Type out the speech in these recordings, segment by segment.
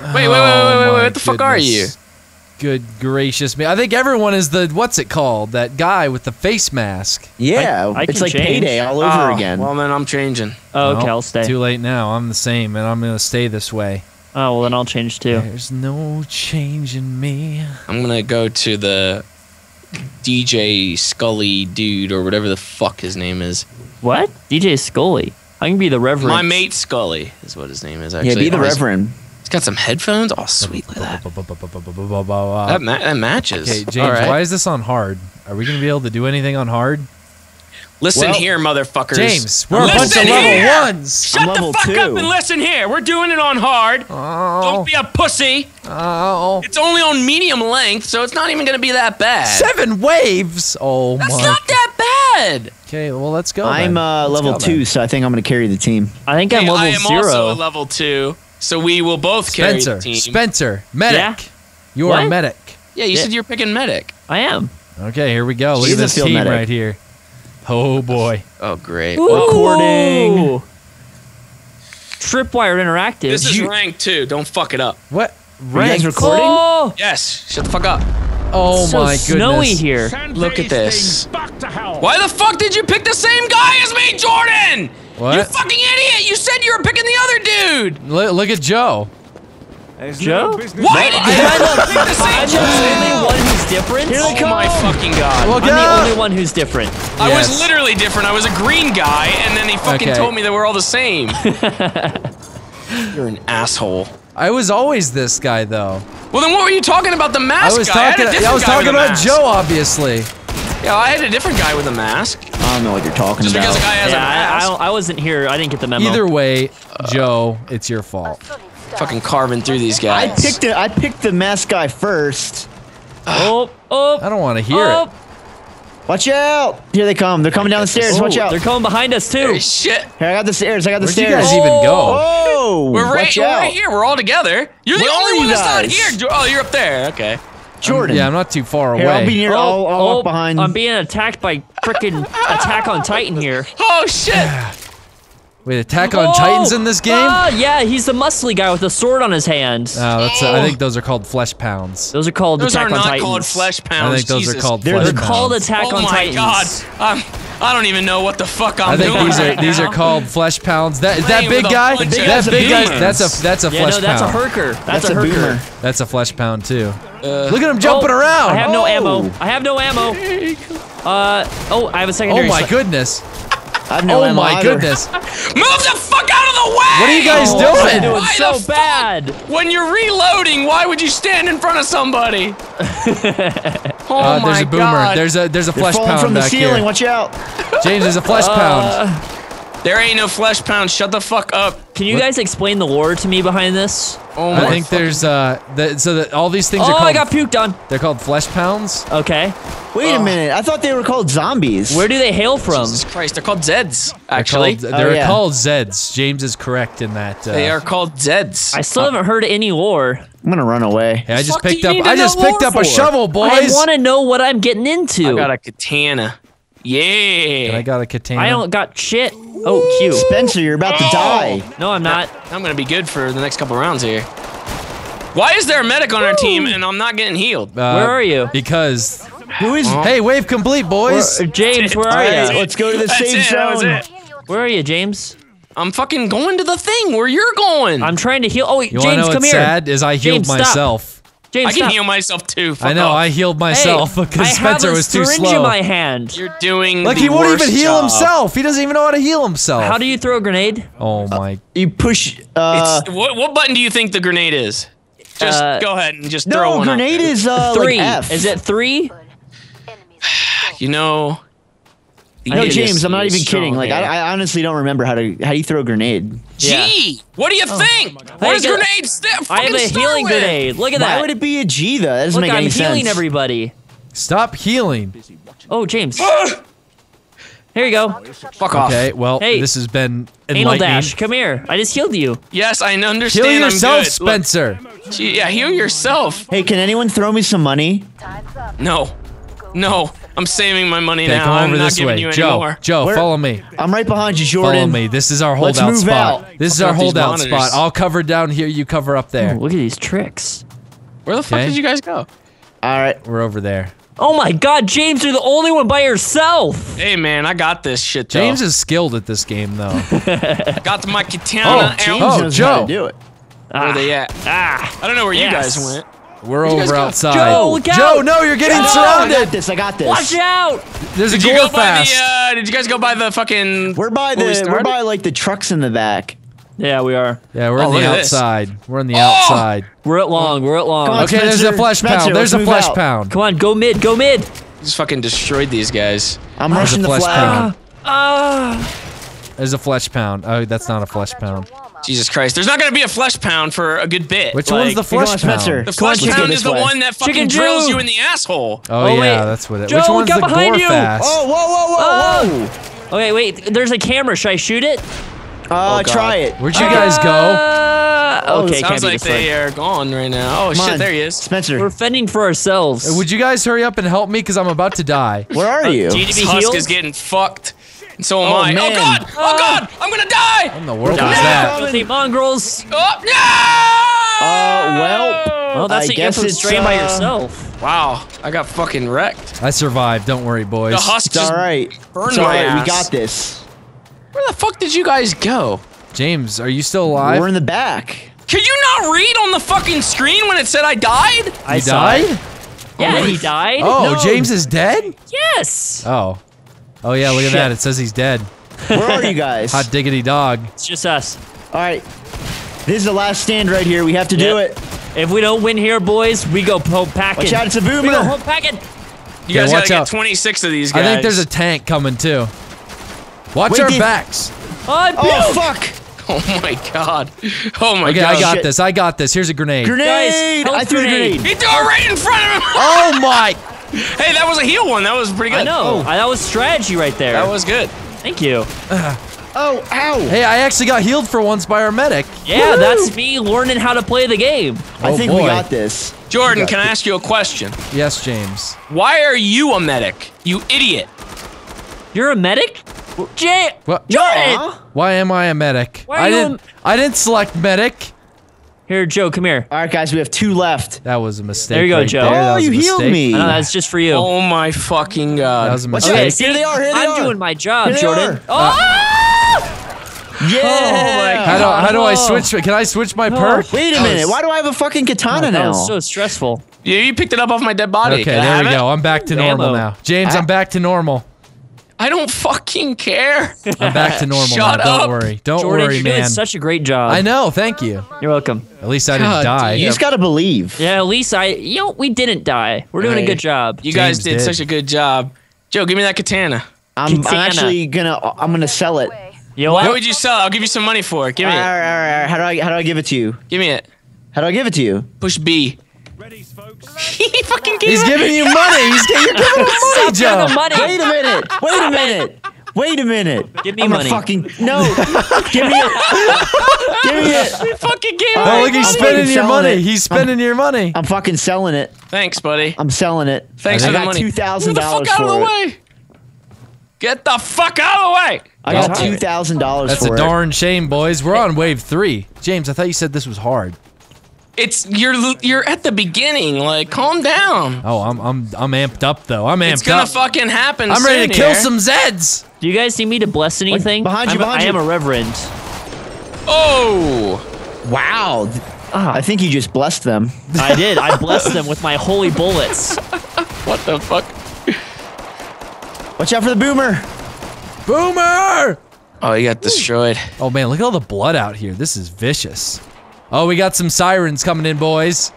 Wait, wait, wait, wait, wait, Oh wait. What the fuck are you? Good gracious me! I think everyone is the what's it called? That guy with the face mask. Yeah, I it's can like change. payday all over Oh, again. Well, then I'm changing. Oh, okay, Well, I'll stay. Too late now. I'm the same, and I'm gonna stay this way. Oh, well, then I'll change too. There's no change in me. I'm gonna go to the DJ Skully dude or whatever the fuck his name is. What? DJ Skully. I can be the Reverend. My mate Skully is what his name is. Actually, yeah, be the Oh, he's- Reverend. He's got some headphones. Oh, sweet. Look at that. That, Okay, ma- that matches. James, All right. why is this on hard? Are we gonna be able to do anything on hard? Listen Well- here, motherfuckers. James, we're a bunch Listen of level here! ones. Shut I'm the level fuck up and listen here. We're doing it on hard. Oh, Don't be a pussy. oh. It's only on medium length, so it's not even gonna be that bad. Seven waves. Oh That's my. not that bad. Okay, well let's go. I'm then. uh, Let's level go two, then. so I think I'm gonna carry the team. I think I'm Hey, level I am zero. also a level two, so we will both carry the team. Spencer, medic. Yeah? You are a medic. yeah, you Yeah. said you're picking medic. I am. Okay, here we go. Look She's at this team medic. right here. Oh boy. Oh, great. Recording. Tripwire Interactive. This is You- rank two. Don't fuck it up. What? you guys Rank? recording? Oh, Yes. Shut the fuck up. Oh so my goodness. snowy here. Look at this. Why the fuck did you pick the same guy as me, Jordan? You What? fucking idiot! You said you were picking the other dude. Look, look at Joe. Joe? Why did you pick the same I'm the only one who's different. Oh my fucking god! Look I'm the only one who's different. I was literally different. I was a green guy, and then he fucking Okay. told me that we're all the same. You're an asshole. I was always this guy though. Well, then what were you talking about the I mask was guy? I, had talking. a I, different was talking about mask. Joe, obviously. Yeah, I had a different guy with a mask. I don't know what you're talking Just about. because a guy has Yeah, a I, I, mask. don't- I wasn't here. I didn't get the memo. Either way, Joe, it's your fault. fucking carving through these I guys. picked it. I picked the mask guy first. Oh, oh, I don't want to hear oh. it. Watch out! Here they come. They're coming down the stairs. Watch Oh, out! They're coming behind us too. Holy shit. Here, I got the stairs. I got the Where'd you stairs. guys even go? Oh, We're right, watch we're right here. We're all together. You're the Where only one you that's not here. Jo- Oh, you're up there. Okay. Jordan. Yeah, I'm not too far Here, I'll be away. near. Oh, I'll, I'll oh, walk behind. I'm being attacked by frickin' Attack on Titan here. Oh shit. Wait, Attack on Oh, Titans in this game? Ah, yeah, he's the muscly guy with the sword on his hand. Oh, that's. I think those are called flesh pounds. Those are called Those Attack are on not called flesh pounds. I think those Jesus. are called They're- flesh They're pounds. called Attack Oh on my Titans. god. Um, I don't even know what the fuck I'm I think doing these are right these now. are called flesh pounds. That that big guy, bunch that That's a big guy, that's a that's a Yeah, flesh no, that's pound. a herker. That's, That's a, a herker. boomer. That's a flesh pound too. Uh, Look at him jumping Oh, around. I have no Oh. ammo. I have no ammo. Uh, oh, I have a oh my goodness. I have no Oh ammo my either. goodness. Move the fuck out of the way! What are you guys Oh, doing? Doing Why so the fuck? bad. When you're reloading, why would you stand in front of somebody? oh Uh, my there's a boomer. god. There's a there's a They're flesh falling pound from the back ceiling. here. Watch out! James, there's a flesh Uh, pound. there ain't no flesh pound. Shut the fuck up. Can you guys explain the lore to me behind this? Oh I think there's uh the, so that all these things Oh, are called I got puked on. they're called flesh pounds. Okay. Wait a minute. I thought they were called zombies. Where do they hail from? Jesus Christ, they're called Zeds, They're actually. called, they're Oh, yeah. called Zeds. James is correct in that. Uh, they are called Zeds. I still haven't heard any lore. I'm gonna run away. Hey, I just fuck picked up. I just picked lore up a shovel, shovel, I want to know what I'm getting into. I got a katana. Yeah. And I got a katana. I don't got shit. Oh, cute. Spencer, you're about to Oh. die. No, I'm not. I'm gonna be good for the next couple rounds here. Why is there a medic on our team and I'm not getting healed? Uh, Where are you? Because Who is? hey, wave complete, boys. Uh, James, where are Alright, you? let's go to the That's safe it, zone. Where are you, James? I'm fucking going to the thing where you're going. I'm trying to heal. Oh, wait, you want to James, know come what's here. sad is I healed James, stop. Myself. James, I can stop. heal myself too. Fuck I know off. I healed myself hey, because I Spencer have a was too syringe slow. in my hand. You're doing like the he won't even heal job. himself. He doesn't even know how to heal himself. How do you throw a grenade? Oh my! You push. Uh, It's, what, what button do you think the grenade is? Just Uh, go ahead and just throw no, one. out grenade there. is uh, three. like F. Is it three? You know. The No, James, I'm not even kidding. Like. I, I honestly don't remember how to how do you throw a grenade. Yeah. G. What do you oh think? What Hey, does get- grenade st- I have fucking a start healing with? grenade. Look at Why that. would it be a G though? That doesn't Look, make I'm any healing everybody. Stop healing. Oh, James. Ah! Here you go. Fuck off. Okay, well, Hey. this has been Anal enlightening. dash. Come here. I just healed you. Yes, I understand. Kill I'm yourself, good. Spencer. Look, gee, yeah, heal yourself. Hey, can anyone throw me some money? No. No, I'm saving my money Okay, now. come I'm over not this giving way. you any Joe, more. Joe, Where- follow me. I'm right behind you, Jordan. Follow me. This is our Let's holdout move spot. out. This is Fuck our holdout spot. I'll cover down here. You cover up there. Oh, look at these tricks. Where the fuck did you guys go? All right. We're over there. Oh my God, James, you're the only one by yourself. Hey man, I got this shit. Though. James is skilled at this game, though. got my katana Oh, out. James Oh, knows how Joe. to do it. Where they at? Ah, I don't know where Yes. you guys went. We're you over outside. Joe, look out. Joe, no, you're getting I surrounded. got this. I got this. watch out. There's a Did you gore go by the? Uh, did you guys go by the fucking? We're by where we the. We're by like the trucks in the back. Yeah, we are. yeah, we're Oh, on the at this. outside. We're on the Oh! outside. We're at long. We're at long. On. Okay, there's a flesh Spencer, pound. There's a flesh out. pound. Come on, go mid. Go mid. Just fucking destroyed these guys. I'm There's rushing the flesh flag. pound. Ah. There's a flesh pound. Oh, that's not a flesh pound. Jesus Christ, there's not gonna be a flesh pound for a good bit. Which Like, one's the Come on, flesh Spencer. pound? The Come on, flesh pound this is the way. one that fucking Chicken drills Jew. you in the asshole. Oh, Oh, yeah, wait. that's what it. Joe, Which one's get the behind gore you. fast? Oh, whoa, whoa, whoa, whoa! Okay, wait. There's a camera. Should I shoot it? Uh, God. try it. Where'd you guys go? Uh, Oh, okay, Sounds like they way. are gone right now. Oh Come shit, on. there he is. Spencer, We're fending for ourselves. Would you guys hurry up and help me? Because I'm about to die. where are you? do you need to be Husk healed? is getting fucked, and so am Oh, I. Oh man. god! Oh god! I'm gonna die! What in the world Die. was that? Filthy mongrels. Oh no! Uh, well, Well, that's I what you get guess from it's, straying by uh, yourself. Wow, I got fucking wrecked. I survived. Don't worry, boys. The husk It's all right. burned It's all my right. ass. We got this. Where the fuck did you guys go? James, are you still alive? We're in the back. Could you not read on the fucking screen when it said I died? I you saw died? Yeah, he died. Oh, No. James is dead? Yes. Oh. Oh, yeah, look at that. It says he's dead. Where are you guys? Hot diggity dog. It's just us. All right. This is the last stand right here. We have to do it. If we don't win here, boys, we go home packing. Watch out, it's a We go boomer. home packing. You Okay, guys gotta out. get 26 of these guys. I think there's a tank coming, too. Watch Wait, our did- backs. Oh, Oh, fuck. Oh my god. Oh my Okay, god. I got shit. this. I got this. Here's a grenade. Grenade! help I threw a grenade. grenade. He threw it right in front of him. Oh, my. hey, that was a heal one. That was pretty good. I know. I- that was strategy right there. That was good. Thank you. Oh, ow. Hey, I actually got healed for once by our medic. Yeah, that's me learning how to play the game. I Oh, think we got this. Jordan, got can I ask you a question? Yes, James. Why are you a medic? You idiot. You're a medic? Jay, What? Jordan! Why am I a medic? Why are I you didn't. I didn't select medic. Here, Joe, come here. All right, guys, we have two left. That was a mistake. There you go, right Joe. there. Oh, was a you healed me. I know that's just for you. Oh my fucking god. That was a mistake. okay, see, Here they are, here they I'm are. doing my job, Here Jordan. are. Oh! Yeah. How do, how do I Oh. switch? Can I switch my Oh. perk? Wait a minute. Why do I have a fucking katana that now? was so stressful. Yeah, you picked it up off my dead body. Okay, Can I there have we it? go. I'm back to normal Ammo. now. James, Ah. I'm back to normal. I don't fucking care. I'm back to normal Shut now. Don't up. worry. Don't Jordan, worry, you're man. doing such a great job. I know. Thank you. You're welcome. At least I didn't God die. you just gotta believe. Yeah, at least I, you know, we didn't die. We're doing a good job. You guys did, did. such a good job. Joe, give me that katana. I'm, I'm actually gonna. I'm gonna sell it. You know What what? would you sell? I'll give you some money for it. Give me right, all it. right, all right. How do I? How do I give it to you? Give me it. How do I give it to you? Push B. he fucking gave He's it. giving you money. He's you're giving him money, Stop Joe. giving the money. Wait a minute. Wait a minute. Wait a minute. Give me I'm money. A fucking no. give me it. give me it. He fucking gave All Oh, look, he's I'm spending your money. it. He's spending your money. I'm fucking selling it. Thanks, buddy. I'm selling it. Thanks I for the money. two thousand Get the dollars fuck out of for the it. way. Get the fuck out of the way. I got two thousand dollars That's for a it. darn shame, boys. We're on wave three. James, I thought you said this was hard. It's you're you're at the beginning. Like, calm down. Oh, I'm I'm I'm amped up though. I'm amped up. It's gonna up. fucking happen. I'm ready soon to kill here. some Zeds. Do you guys need me to bless anything? behind you, I'm, behind I you. am a reverend. Oh, Wow. I think you just blessed them. I did. I blessed them with my holy bullets. what the fuck? Watch out for the boomer. Boomer! Oh, he got destroyed. Oh man, look at all the blood out here. This is vicious. Oh, we got some sirens coming in, boys.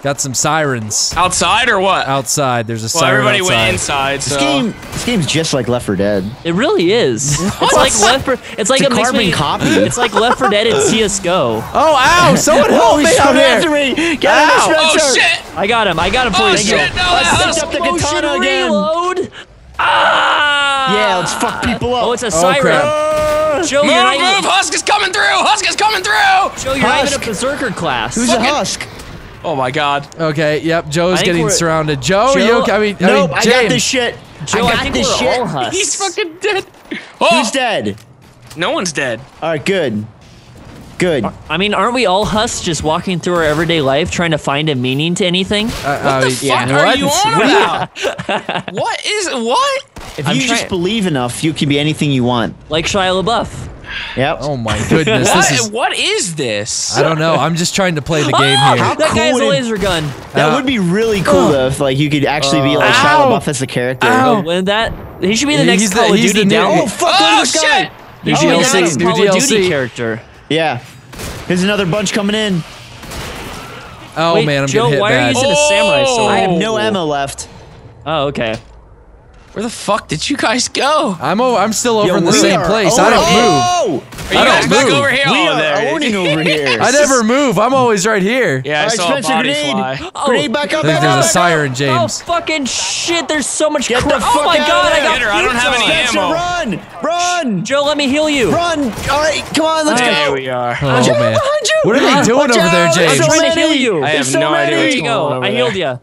Got some sirens Outside or what? outside. There's a well, siren everybody outside. went inside. So This game, this game's just like Left 4 Dead. It really is. It's like Left 4 It's like It's a it makes carbon me, copy. It's like Left 4 Dead and CS:GO. Oh, ow! Someone help Oh, me out here! after me. Get Ow. him, Oh shit! I got him. I got him for Oh shit! No, Let's that up the katana again. reload. Ah! Yeah, let's fuck people up. Oh, it's a Oh, siren. crap. Joe, Move, you're move! even, Husk is coming through! Husk is coming through! Joe, you're not even a berserker class. Who's Fuck a husk? Oh my god. Okay, yep, Joe's I getting we're- surrounded. Joe, you okay? I mean, I Nope, mean, I got this shit. Joe, I I, got think this we're shit. all husks. He's fucking dead. Oh, Who's dead? no one's dead. All right, good. Good. I mean, aren't we all husks just walking through our everyday life trying to find a meaning to anything? Uh, What I the mean, fuck what? are you on about? what is what? If I'm you trying- just believe enough, you can be anything you want. Like Shia LaBeouf. Yep. Oh my goodness, What, this is. what is this? I don't know. I'm just trying to play the game Oh, here. that guy has a cool would it- laser gun. That Uh, would be really cool though, if like you could actually be like Ow. Shia LaBeouf as a character. Ow. Oh, when that he should be the next He's the- Call of he's the Duty new- down. Oh fuck! Oh, look at this guy. shit. He New should be the DLC, next new Call of DLC. Duty character. Yeah. Here's another bunch coming in. Oh Wait, man, I'm Joe, getting hit why are you bad. using a samurai sword? I have no Oh. ammo left. Oh, okay. Where the fuck did you guys go? I'm over, I'm still over Yo, in the same place. I don't move. move. Are you I guys don't back move. over here? We oh, are there. owning over here. I never move. I'm always right here. Yeah, I All right, saw a Spencer, body grenade. fly. Oh. Grenade back up. I think there's a back siren, Oh fucking shit! There's so much Get the crap. fuck Oh my out god! of I got Peter, I don't have any Spencer, ammo. run! Run! Joe, let me heal you. Run! All right, come on, let's There go. we are. Oh Joe, man. behind you! What are they doing over there, James? I'm trying to heal you. I have no idea many. what's There you going go. on I healed you.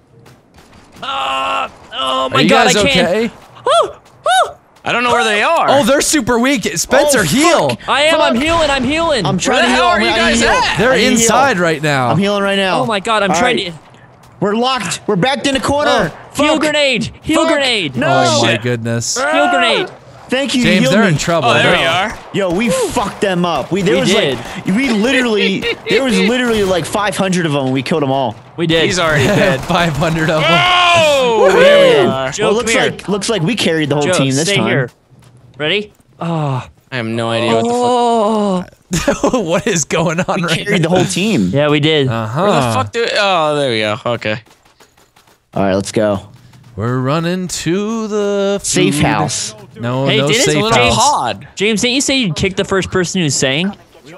Ah, oh my Are you god! guys I can't. okay? Oh, oh. I don't know where they are. Oh, they're super weak. Spencer, Oh, heal. I am. I'm healing. I'm healing. I'm where trying the to hell heal. are you guys at? They're I need heal. inside right now. I'm healing right now. oh my god! I'm All trying right. to We're locked. We're backed in a corner. Oh, heal grenade. Heal Fuck. grenade. No. Oh my goodness. Heal grenade. Thank you. you James, healed they're me. in trouble. Oh, there They're- we are. Yo, we fucked them up. We there We was did. like we literally there was literally like 500 of them. and We killed them all. We did. He's already dead. 500 of them. Oh, There we are. are. Joe, well, come looks here. like looks like we carried the whole Joe, team this stay time. here. Ready? Oh. I have no idea what the fuck. Oh. what is going on right Carried the whole team. Yeah, we did. Uh Where the fuck do? Oh, there we go. Okay. All right, let's go. We're running to the Safe house. No, Hey, no didn't safe A little James- house. pod. James, didn't you say you'd kick the first person who sang?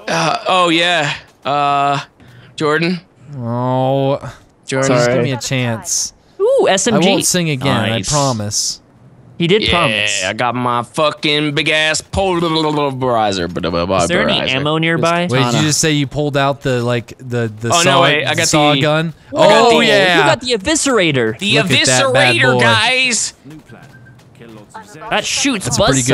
Uh, oh yeah. Uh, Jordan. Oh, Jordan. just give me a chance. Ooh, SMG. I SMG. won't sing again. Nice. I promise. He did Yeah, promise. I got my fucking big ass pulverizer. Is there any ammo nearby? Wait, did you just say you pulled out the like the the Oh, no, wait, I got saw the- gun? I got Oh the- yeah. You got the eviscerator. The Look at that bad eviscerator, guys. That shoots That's a pretty good